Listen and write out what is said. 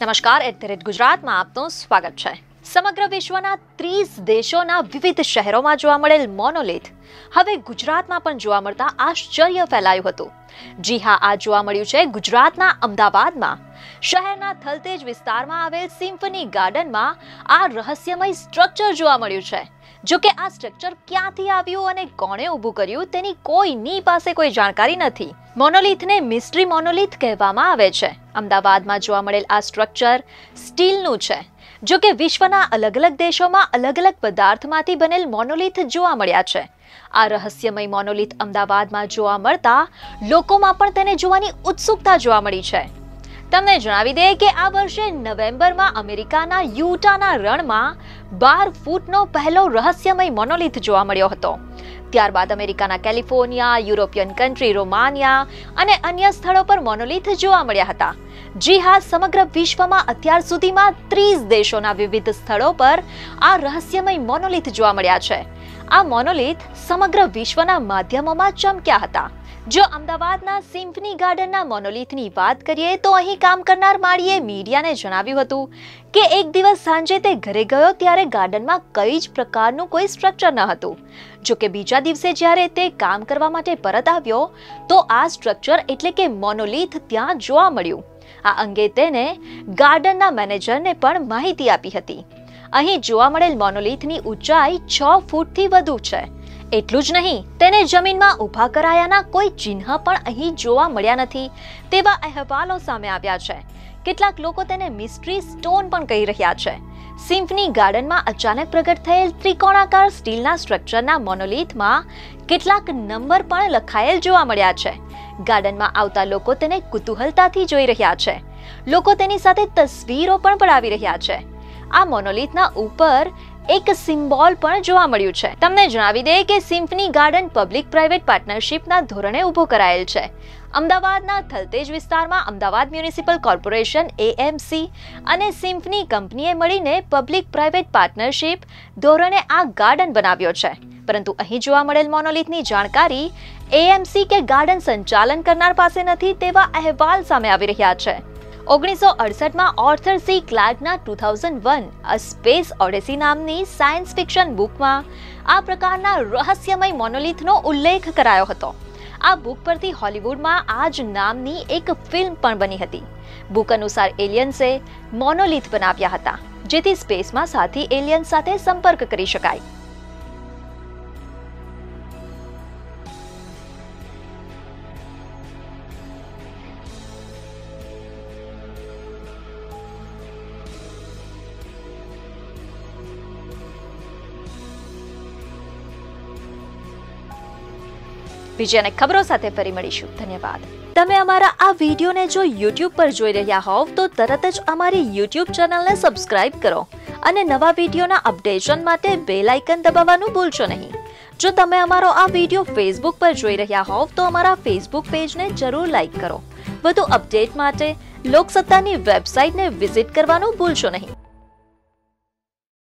નમસ્કાર, at the rate ગુજરાતમાં આપનું સ્વાગત છે. સમગ્ર વિશ્વના ત્રીસ દેશોના વિવિધ શહેરોમાં જોવા મળેલ મોનોલિથ હવે ગુજરાતમાં પણ જોવા મળતા આશ્ચર્ય ફેલાયું હતું. જી હા, આ જોવા મળ્યું છે ગુજરાતના અમદાવાદમાં. શહેરના થલતેજ વિસ્તારમાં આવેલ સિમ્ફની ગાર્ડનમાં આ રહસ્યમય સ્ટ્રક્ચર જોવા મળ્યું છે. જો કે આ સ્ટ્રક્ચર ક્યાંથી આવ્યું અને કોણે ઊભું કર્યું તેની કોઈની પાસે કોઈ જાણકારી નથી. મોનોલિથને મિસ્ટ્રી મોનોલિથ કહેવામાં આવે છે. અમદાવાદમાં જોવા મળેલ આ સ્ટ્રક્ચર સ્ટીલનું છે. જો કે વિશ્વના અલગ અલગ દેશોમાં અલગ અલગ પદાર્થમાંથી બનેલ મોનોલિથ જોવા મળ્યા છે. આ રહસ્યમય મોનોલિથ અમદાવાદમાં જોવા મળતા લોકોમાં પણ તેને જોવાની ઉત્સુકતા જોવા મળી છે. તમને જણાવી દઈએ કે આ વર્ષે નવેમ્બરમાં અમેરિકાના યુટાના રણમાં બાર ફૂટનો પહેલો રહસ્યમય મોનોલિથ જોવા મળ્યો હતો. ત્યારબાદ અમેરિકાના કેલિફોર્નિયા, યુરોપિયન કન્ટ્રી, રોમાનિયા અને અન્ય સ્થળો પર મોનોલિથ જોવા મળ્યા હતા. જી હા સમગ્ર વિશ્વમાં અત્યાર સુધીમાં ત્રીસ દેશોના વિવિધ સ્થળો પર આ રહસ્યમય મોનોલિથ જોવા મળ્યા છે. આ મોનોલિથ સમગ્ર વિશ્વના માધ્યમોમાં ચમક્યા હતા. જો અમદાવાદના સિમ્ફની ગાર્ડનના મોનોલિથની વાત કરીએ તો અહીં કામ કરનાર માળીએ મીડિયાને જણાવ્યું હતું કે એક દિવસ સાંજે તે ઘરે ગયો ત્યારે ગાર્ડનમાં કઈ જ પ્રકારનું કોઈ સ્ટ્રક્ચર ન હતું. જો કે બીજા દિવસે જ્યારે તે કામ કરવા માટે પરત આવ્યો, તો આ સ્ટ્રક્ચર એટલે કે મોનોલિથ ત્યાં જોવા મળ્યું. આ અંગે તેને ગાર્ડનના મેનેજરને પણ માહિતી આપી હતી. અહીં જોવા મળેલ મોનોલિથની ઊંચાઈ છ ફૂટથી વધુ છે. એટલું જ નહીં, તેને જમીનમાં ઊભા કરાયાના કોઈ ચિહ્ન પણ અહીં જોવા મળ્યા નથી, તેવા અહેવાલો સામે આવ્યા છે. કેટલાક લોકો તેને મિસ્ટ્રી સ્ટોન પણ કહી રહ્યા છે. સિમ્ફની ગાર્ડનમાં અચાનક પ્રગટ થયેલ ત્રિકોણાકાર સ્ટીલના સ્ટ્રક્ચરના મોનોલિથમાં કેટલાક નંબર પણ લખાયેલ જોવા મળ્યા છે. ગાર્ડનમાં આવતા લોકો તેને કુતૂહલતાથી જોઈ રહ્યા છે. લોકો તેની સાથે તસવીરો પણ પડાવી રહ્યા છે. આ મોનોલિથના ઉપર એક સિમ્બોલ પણ જોવા મળ્યું છે. તમને જણાવી દઈએ કે સિમ્ફની ગાર્ડન પબ્લિક પ્રાઇવેટ પાર્ટનરશિપના ધોરણે ઊભો કરાયેલ છે. અમદાવાદના થલતેજ વિસ્તારમાં અમદાવાદ મ્યુનિસિપલ કોર્પોરેશન એએમસી અને સિમ્ફની કંપનીએ મળીને પબ્લિક પ્રાઇવેટ પાર્ટનરશિપ ધોરણે આ ગાર્ડન બનાવ્યો છે. પરંતુ અહીં જોવા મળેલ મોનોલિથની જાણકારી એએમસી કે ગાર્ડન સંચાલન કરનાર પાસે નથી તેવા અહેવાલ સામે આવી રહ્યા છે. ઓગણીસો અડસઠમાં Arthur C ક્લાર્કના two thousand one a space odyssey નામની સાયન્સ ફિક્શન બુકમાં આ પ્રકારના રહસ્યમય મોનોલિથનો ઉલ્લેખ કરાયો હતો. આ બુક પરથી હોલિવૂડમાં આ જ નામની એક ફિલ્મ પણ બની હતી. બુક અનુસાર એલિયન્સે મોનોલિથ બનાવ્યા હતા, જેથી સ્પેસમાં સાથી એલિયન્સ સાથે સંપર્ક કરી શકાય. બીજી અનેક ખબરો સાથે ફરી મળીશું. ધન્યવાદ. તમે અમારા આ વિડીયોને જો યુટ્યુબ પર જોઈ રહ્યા હોવ, તો તરત જ અમારી યુટ્યુબ ચેનલને સબસ્ક્રાઇબ કરો અને નવા વિડીયોના અપડેશન માટે બેલ આઇકન દબાવવાનું ભૂલશો નહીં. જો તમે અમારો આ વીડિયો ફેસબુક પર જોઈ રહ્યા હોવ, તો અમારા ફેસબુક પેજને જરૂર લાઇક કરો. વધુ અપડેટ માટે લોકસત્તાની વેબસાઇટને વિઝિટ કરવાનું ભૂલશો નહીં.